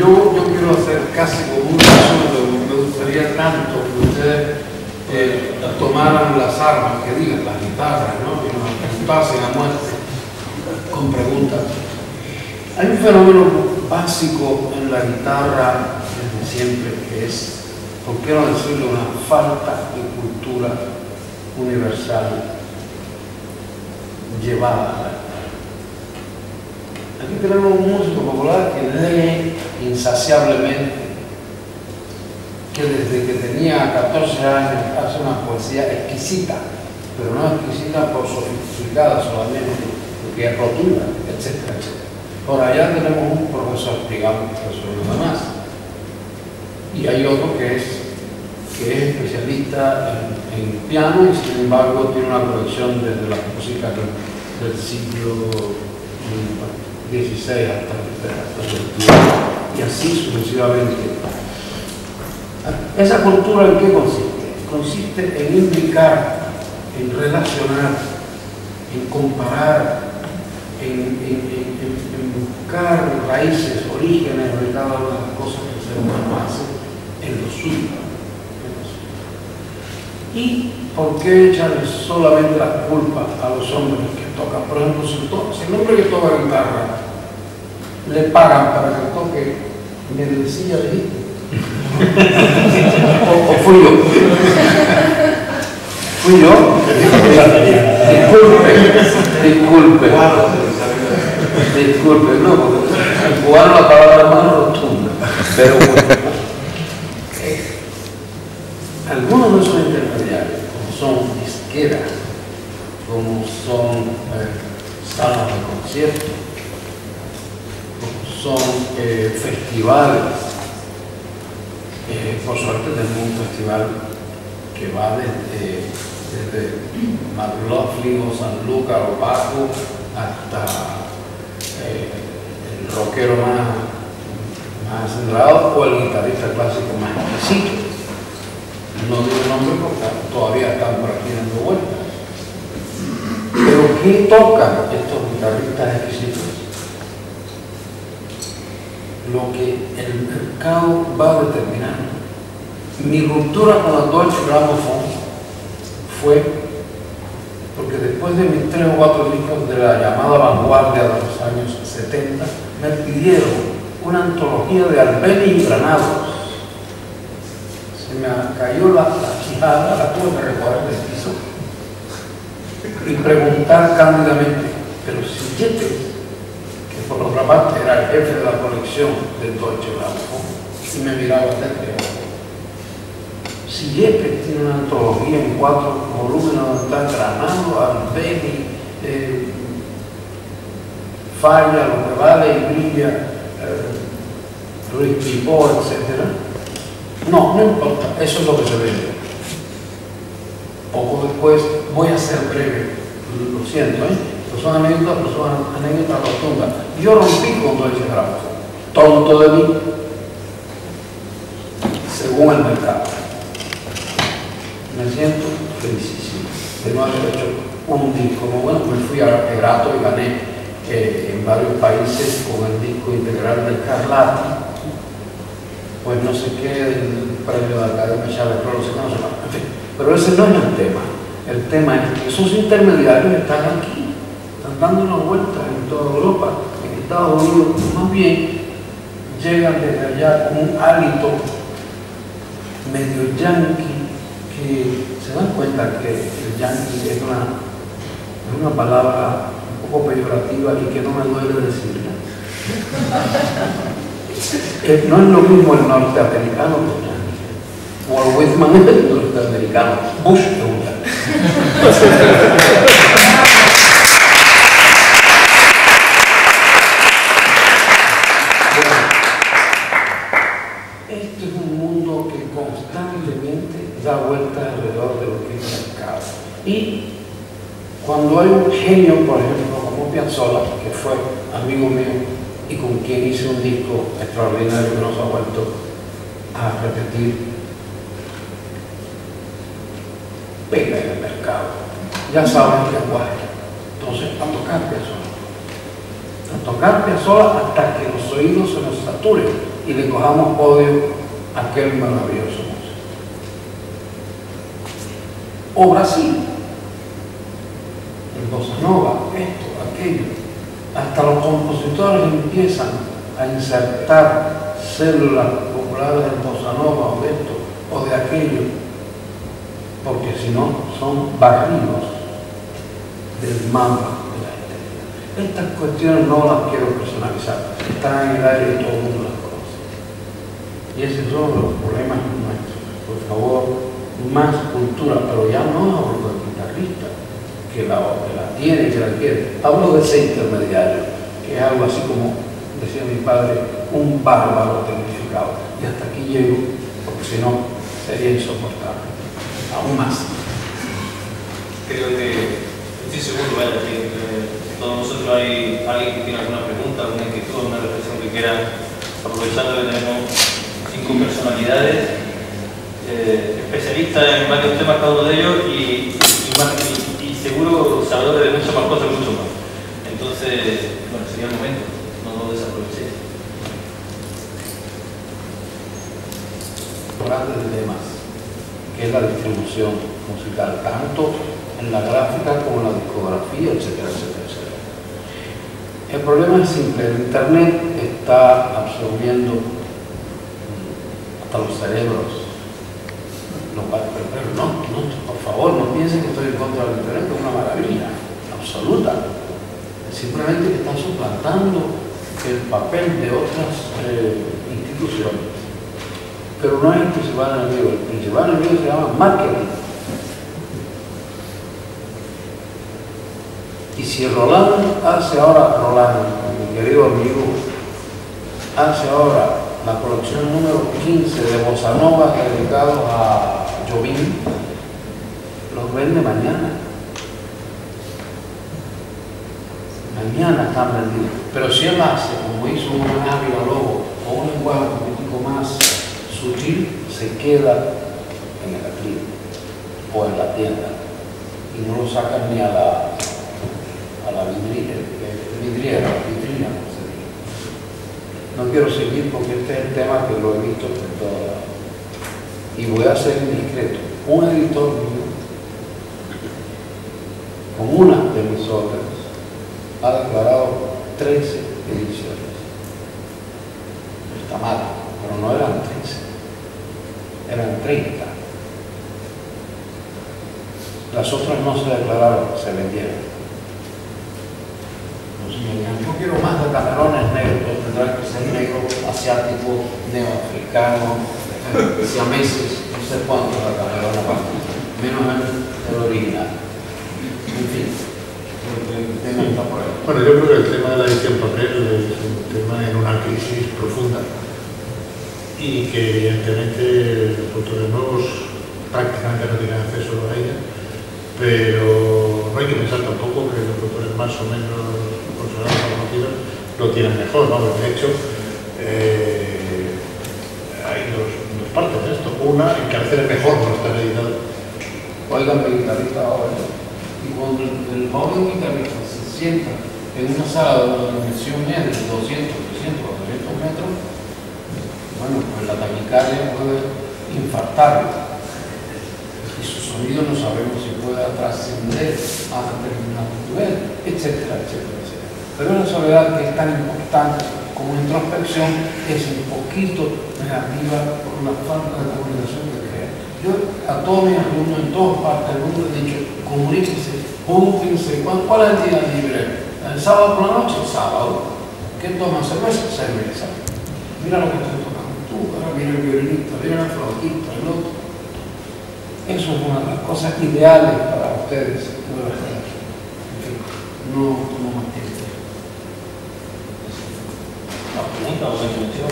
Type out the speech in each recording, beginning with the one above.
yo, yo quiero hacer casi como un resumen, me gustaría tanto que ustedes eh, tomaran las armas, que digan las guitarras, ¿no? y nos pasen a muerte con preguntas. Hay un fenómeno básico en la guitarra desde siempre que es, por qué no decirlo, una falta de cultura universal llevada Aquí tenemos un músico popular que lee insaciablemente, que desde que tenía 14 años hace una poesía exquisita, pero no exquisita por sofisticada solamente, porque es rotunda, etcétera, etcétera. Por allá tenemos un profesor, digamos, profesor nada más. Y hay otro que es, que es especialista en, piano y sin embargo tiene una colección desde la música del, siglo 16 hasta, el y así sucesivamente. ¿Esa cultura en qué consiste? Consiste en implicar, en relacionar, en comparar, en, buscar raíces, orígenes de cada una de las cosas que el ser humano hace en lo suyo. ¿Y por qué echarle solamente la culpa a los hombres que tocan? Por ejemplo, si, el hombre que toca guitarra le pagan para que toque medicina de o, o fui yo. Fui yo. Disculpe, disculpe. Disculpe, no, porque en cubano la palabra más rotunda. Pero bueno. Algunos de esos intermediarios, como son eh, salas de conciertos, como son eh, festivales, eh, por suerte tenemos un festival que va desde, desde o San Lucas o Bajo hasta el rockero más, más o el guitarrista clásico más exquisito no digo nombre porque todavía están por vueltas. Pero ¿quién toca estos guitarristas exquisitos? Lo que el mercado va determinando. Mi ruptura con la Deutsche Grammophon fue porque después de mis tres o cuatro discos de la llamada vanguardia de los años 70, me pidieron una antología de Albeni y Granados me cayó la, la la tuve que recoger del piso y preguntar cándidamente, pero si Yepes, que por otra parte era el jefe de la colección del Deutsche Grammophon, y me miraba desde si Yepes tiene una antología en cuatro volúmenes donde está Granado, Albeni, eh, Falla, lo que vale y brilla, eh, Luis Pipó, etcétera, no, no importa, eso es lo que se ve. Poco después, voy a ser breve, lo siento, ¿eh? Pero son anécdotas, pero son anécdotas rotundas. Yo rompí con ese grafo. Tonto de mí, según el mercado. Me siento felicísimo de no haber hecho un disco. Bueno, me fui a Erato y gané eh, en varios países con el disco integral del Carlati pues no sé qué, el premio de la Academia Chávez, no sé no pero ese no es el tema. El tema es que esos intermediarios están aquí, están dando una vuelta en toda Europa, en Estados Unidos, más bien llegan desde allá un hálito medio yanqui que se dan cuenta que el yanqui es una, es una palabra un poco peyorativa y que no me duele decirla. No es lo mismo el norteamericano que el Whitman es el norteamericano, Bush Este es un mundo que constantemente da vueltas alrededor de lo que es el mercado. Y cuando hay un genio, por ejemplo, como Piazzolla, que fue amigo mío, y con quien hice un disco extraordinario que nos ha vuelto a repetir. Pega en el mercado. Ya saben el lenguaje. Entonces, a tocar Piazzolla. A tocar Piazzolla hasta que los oídos se nos saturen. y le cojamos odio a aquel maravilloso músico. O Brasil, el bossa esto, aquello. Hasta los compositores empiezan a insertar células populares del bossa nova o de esto o de aquello, porque si no son barridos del mapa de la estética. Estas cuestiones no las quiero personalizar, están en el aire de todo el mundo las cosas. Y ese es uno de los problemas nuestros. Por favor, más cultura, pero ya no hablo del guitarrista, que la, que la tiene, que la quiere. Hablo de ese intermediario, que es algo así como, decía mi padre, un bárbaro tecnificado. Y hasta aquí llego, porque si no, sería insoportable. Aún más. Creo que estoy seguro, vaya, que todos nosotros hay alguien que tiene alguna pregunta, alguna inquietud, alguna reflexión que quiera, aprovechando que tenemos cinco personalidades, eh, especialistas en varios temas cada uno de ellos y, y, más, seguro sabedores de muchas más cosas, mucho más. Entonces, bueno, sería el momento, no lo desaprovechéis. grandes dilemas, que es la distribución musical, tanto en la gráfica como en la discografía, etcétera, etcétera. El problema es simple, el Internet está absorbiendo hasta los cerebros. Pero no, no, favor, no piensen que estoy en contra del Internet, es una maravilla absoluta. Simplemente que está suplantando el papel de otras eh, instituciones pero no el principal enemigo. El principal enemigo se llama marketing. Y si Rolando hace ahora, Rolando, mi querido amigo, hace ahora la colección número 15 de Bossa Nova dedicados a Jobim, vende mañana. Mañana están vendidos. Pero si él hace, como hizo un Ávila Lobo, o un lenguaje un poquito más sutil se queda en el atril o en la tienda y no lo sacan ni a la, a la vidriera, vidriera, como se dice. No quiero seguir porque este es el tema que lo he visto en toda y voy a ser indiscreto. Un editor mío, con una de mis obras, ha declarado 13 ediciones. Está mal, pero no eran 13 eran 30. Las otras no se declararon, se vendieron. Entonces yo quiero más de camerones negros, tendrá que ser negro, asiático, neoafricano, siameses, no sé cuántos de aparte, menos el original. Bueno, yo creo que el tema de la edición papel es un tema en una crisis profunda y que evidentemente los autores nuevos prácticamente no tienen acceso a ella, pero no hay que pensar tampoco que los autores más o menos considerados conocidos lo tienen mejor, ¿no? De hecho, eh, hay dos, dos, partes de esto. Una, en que a es mejor no estar editado. ¿Cuál es la ahora? Cuando el, el joven guitarrista se sienta en una sala de una dimensión media de 200, 300, 400 metros, bueno, pues la taquicardia puede infartarlo y su sonido no sabemos si pueda trascender a determinado nivel, etcétera, etcétera, etcétera. Pero una soledad que es tan importante como introspección es un poquito negativa por la falta de comunicación que crea. Yo a todos mis alumnos en todas partes del mundo he dicho, comuníquense, ¿cuál es el día libre? ¿El sábado por la noche? Sábado. ¿Qué toman cerveza? Cerveza. Mira lo que estoy tomando ahora viene el violinista, viene el flautista, el otro. Eso es una de las cosas ideales para ustedes no, no más tiempo. ¿Una pregunta o una?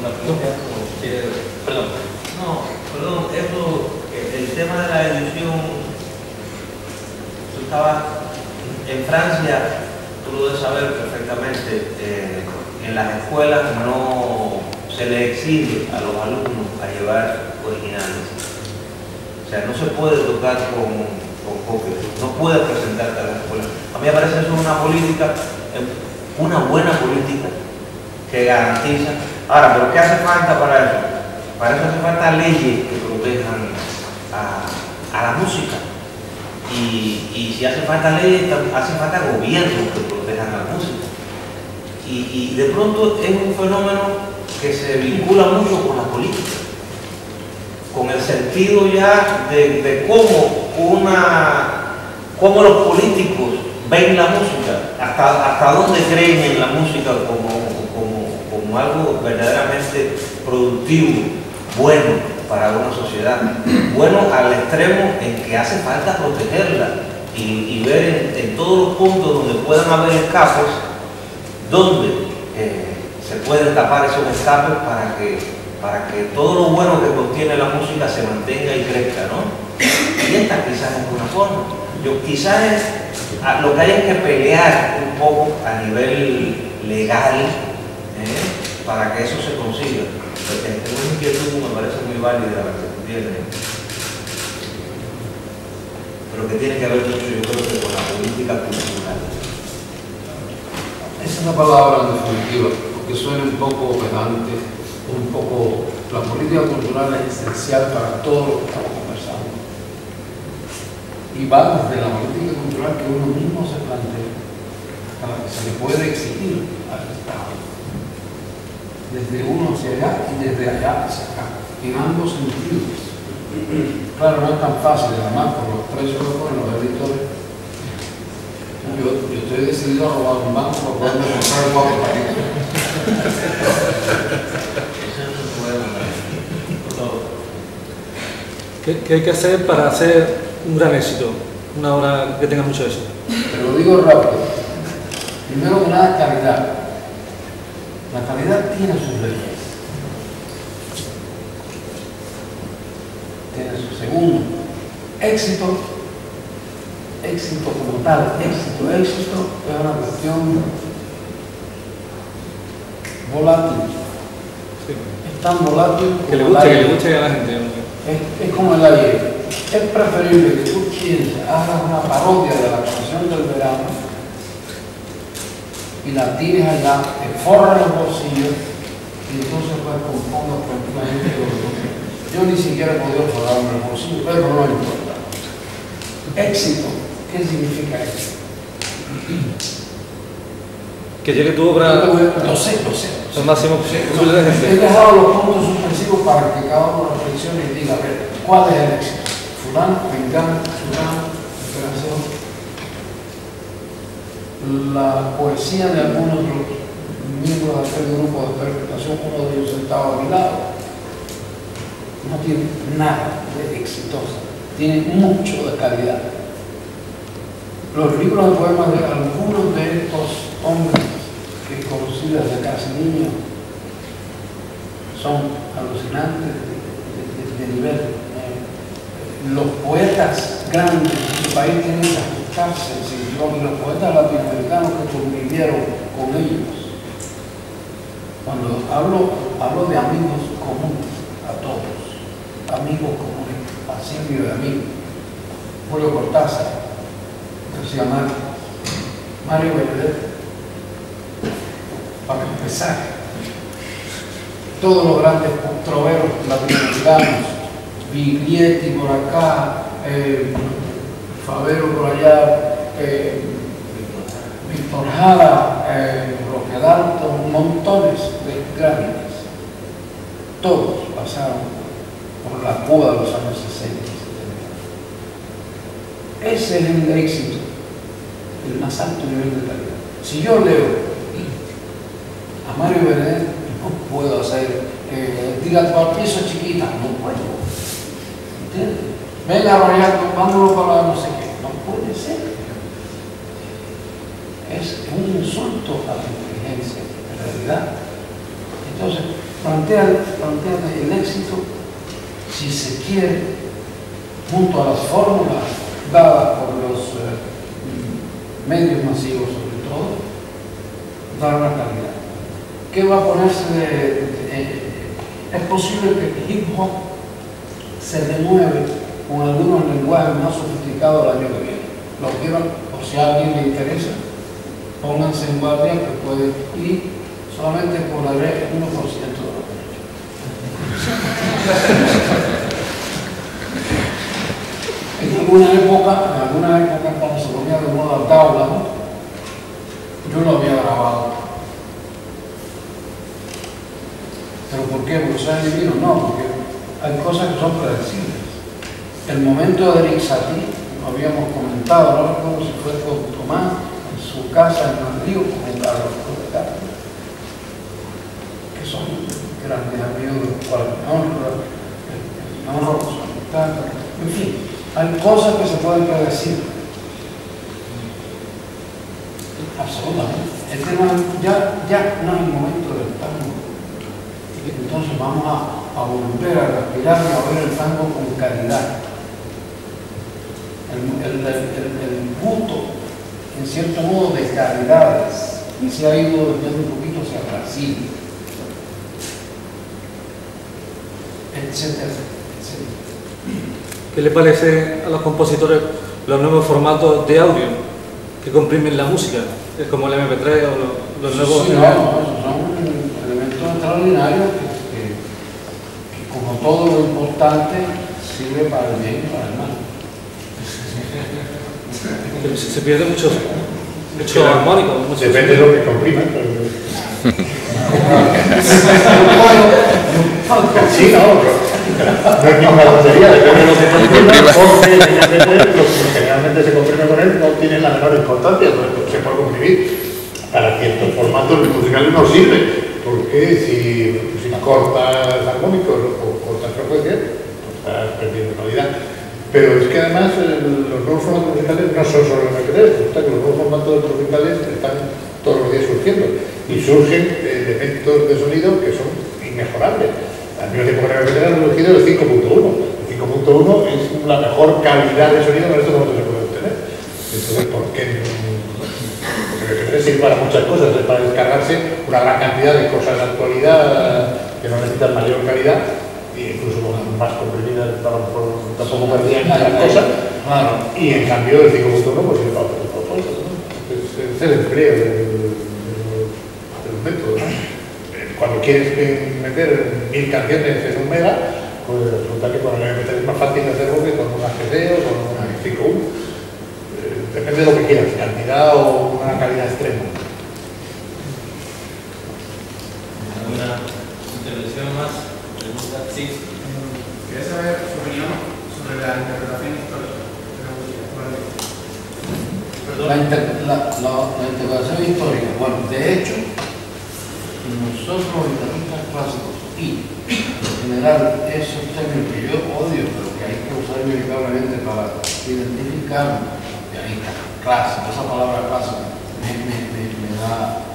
¿Una pregunta? Perdón. No, perdón, eso, el tema de la edición, tú estabas en Francia, tú lo debes saber perfectamente, eh, en las escuelas no se le exige a los alumnos a llevar originales. O sea, no se puede tocar con, con copias, no puedes presentarte a la escuela. A mí me parece eso una política, una buena política, que garantiza. Ahora, ¿pero qué hace falta para eso? Para eso hace falta leyes que protejan a, la música. Y, y si hace falta leyes, hace falta gobiernos que protejan la música. Y, y de pronto es un fenómeno que se vincula mucho con la política, con el sentido ya de, de cómo una, cómo los políticos ven la música, hasta, hasta dónde creen en la música como, como, como algo verdaderamente productivo, bueno para una sociedad, bueno al extremo en que hace falta protegerla y, ver en, todos los puntos donde puedan haber escapes, donde eh, se pueden tapar esos escapes para que, para que todo lo bueno que contiene la música se mantenga y crezca, ¿no? Y esta quizás es una forma. Yo, quizás es, a- lo que hay que pelear un poco a nivel legal ¿eh? Para que eso se consiga. Porque Es una inquietud me parece muy válida la que tú tienes. Pero que tiene que ver mucho, yo creo que con la política cultural. Esa es la palabra definitiva, porque suena un poco pedante, un poco... La política cultural es esencial para todo lo que estamos conversando. Y va desde la política cultural que uno mismo se plantea, a la que se le puede exigir. Desde uno hacia allá y desde allá hacia acá, en ambos sentidos. Claro, no es tan fácil, además, por los precios que ponen los editores. Yo, yo estoy decidido a robar un banco para poder comprar cuatro paquetes. ¿Qué, qué hay que hacer para hacer un gran éxito? Una obra que tenga mucho éxito. Te lo digo rápido. Primero que nada, calidad. La calidad tiene sus leyes. Tiene su segundo. Éxito. Éxito como tal. Éxito, éxito es una cuestión volátil. Es tan volátil Que le guste, que le guste a la gente. Es, es como el aire. Es preferible que tú pienses, hagas una parodia de la canción del verano y la tires allá, te forras los bolsillos y entonces pues compongas tranquilamente lo que. Yo ni siquiera he podido forrarme los bolsillos, pero no importa. Éxito. ¿Qué significa éxito? Que llegue tu obra Lo sé, lo sé. al máximo posible He dejado los puntos suspensivos para que cada uno reflexione y diga, a ver, ¿cuál es el éxito? Fulano, Mengano, Fulano, La poesía de algunos de los miembros de aquel grupo de interpretación, uno de ellos sentado a mi lado, no tiene nada de exitosa, tiene mucho de calidad. Los libros de poemas de algunos de estos hombres que conocí desde casi niño son alucinantes de, nivel. Eh, los poetas grandes de este país tienen que al cinturón y los poetas latinoamericanos que convivieron con ellos. Cuando hablo, hablo de amigos comunes, a todos, amigos comunes, así de amigos. Julio Cortázar, García Márquez, Mario Benedetti, para empezar, todos los grandes troveros latinoamericanos, Viglietti por acá, eh, Favero por allá, eh, Víctor Jara, eh, Roque Dalton, montones de grandes. Todos pasaron por la Cuba de los años 60 y 70. Ese es el éxito, el más alto nivel de calidad. Si yo leo a Mario Benedetti, no puedo hacer, eh, tira tu al piso chiquita, no puedo. ¿Entiendes? Venga, Royato, vámonos para no sé qué. No puede ser. Es a la inteligencia, en realidad. Entonces, plantea, plantea el éxito, si se quiere, junto a las fórmulas dadas por los eh, medios masivos, sobre todo, dar una calidad. ¿Qué va a ponerse de- es posible que el hip hop se renueve con algunos lenguajes más sofisticados el año que viene. Lo quieran, o si a alguien le interesa, pónganse en guardia que puede. Y solamente cobraré 1% de los derechos. en alguna época, en alguna época cuando se ponía de moda tabla, yo lo había grabado. ¿Pero por qué? ¿Porque soy divino? No, porque hay cosas que son predecibles. El momento de Eric Satie, lo habíamos comentado, no recuerdo si fue con Tomás, su casa en Madrid, con Carlos Castro, que son grandes amigos de los cuales me honro, me. En fin, hay cosas que se pueden predecir. Absolutamente. El tema ya, ya no es el momento del tango. Entonces vamos a, volver a respirar y a ver el tango con calidad. El, el, el, el gusto, en cierto modo, de calidades, se ha ido desviando un poquito hacia Brasil, etcétera, etcétera. ¿Qué le parece a los compositores los nuevos formatos de audio que comprimen la música? Es como el MP3 o los, los nuevos... Sí, no, no, son elementos extraordinarios que, que, que, como todo lo importante, sirve para el bien y para el mal. Se, se pierde mucho, mucho armónico. Mucho Depende de lo que compriman. Pero... sí, no, no es ninguna tontería, depende de lo que comprima. Porque evidentemente lo que generalmente se comprime con él no tiene la menor importancia, no se puede comprimir. Para ciertos formatos musicales no sirve, porque si, si cortas armónicos o cortas frecuencias, pues estás perdiendo calidad. Pero es que además el, los nuevos formatos musicales no son solo los MP3, resulta que los nuevos formatos musicales están todos los días surgiendo y surgen elementos de sonido que son inmejorables. Al mismo tiempo que el MP3 ha surgido el 5.1. El 5.1 es la mejor calidad de sonido que en estos momentos se puede obtener. Entonces, ¿por qué? Porque el MP3 sirve para muchas cosas, es para descargarse una gran cantidad de cosas de actualidad que no necesitan mayor calidad e incluso más comprimidas tampoco perdían gran cosa Claro. y en cambio el 5.1 pues es el empleo. Eh, cuando quieres meter mil canciones en un mega pues resulta que con el MP3 es más fácil hacerlo que con una CD o con una 5.1 Eh, depende de lo que quieras cantidad o una calidad extrema ¿Alguna intervención más? ¿Pregunta? Sí. Quería saber su opinión sobre la interpretación histórica la música. La, la- integración histórica. Bueno, de hecho, nosotros los guitarristas clásicos y en general esos términos que yo odio, pero que hay que usar inevitablemente para identificar, y ahí está, clásico, esa palabra clásica me, me, me, me da,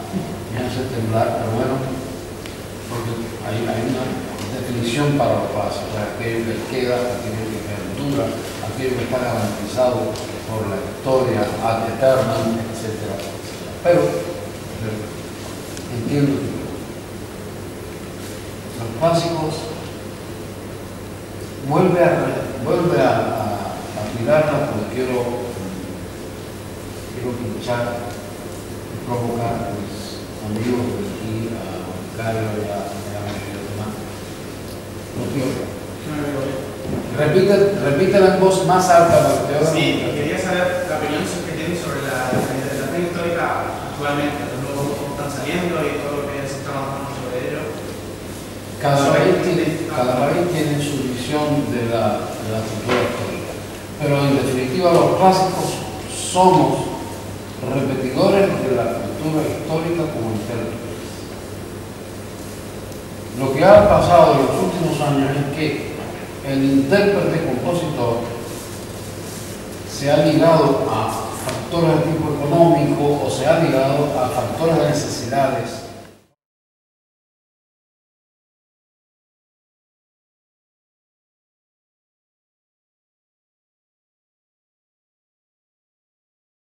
me hace temblar, pero bueno, porque hay, hay una definición para lo clásico, o sea, aquello que queda, aquello que perdura, aquello que está garantizado por la historia ad eternam, etcétera. Pero, pero entiendo que los clásicos vuelve a, vuelve a, a, porque quiero, quiero pinchar y provocar a mis amigos de aquí, a Carlos y a, y a los demás. Lo quiero. No me digo bien. Repite, repítela en voz más alta para que oigan. Sí, quería saber la opinión que tienen sobre la, interpretación histórica actualmente, los nuevos grupos están saliendo y todo lo que se está avanzando sobre ello. Cada país tiene, cada país tiene su visión de la, de la cultura histórica. Pero en definitiva los clásicos somos repetidores de la cultura histórica como intérpretes. Lo que ha pasado en los últimos años es que el intérprete compositor se ha ligado a factores de tipo económico o se ha ligado a factores de necesidades